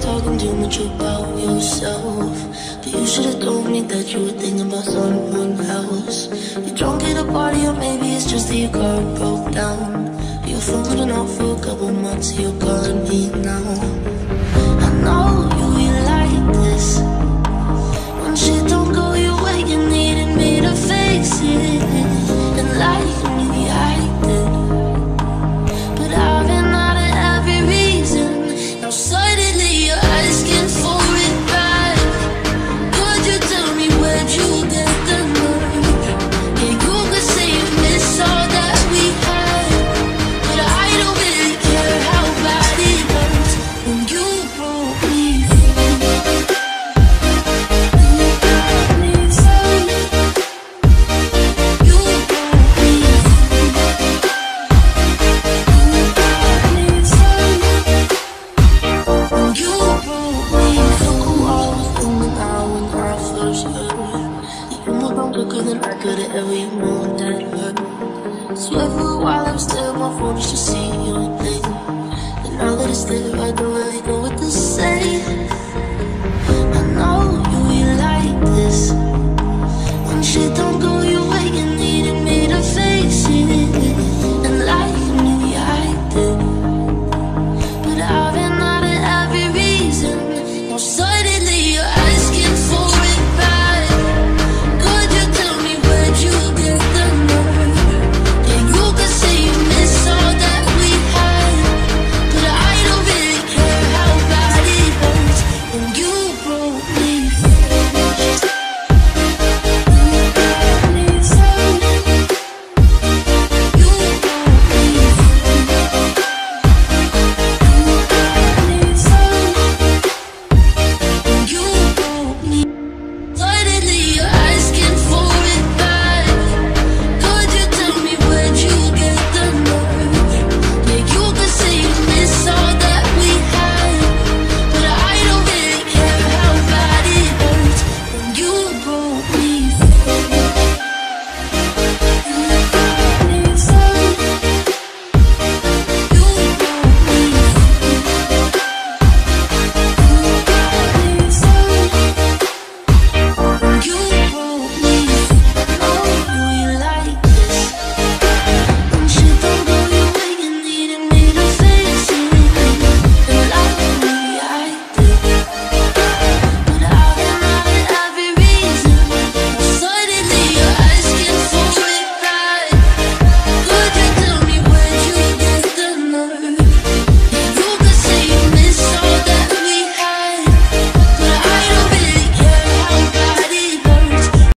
talking too much about yourself. But you should have told me that you were thinking about someone else. You're drunk at a party, or maybe it's just that your car broke down. You're falling off for a couple months, you're calling me now. Longer than I could have ever, you know that hurt Swear for a while I was there, my phone just to see your thing. And now that it's there, I don't really know what to say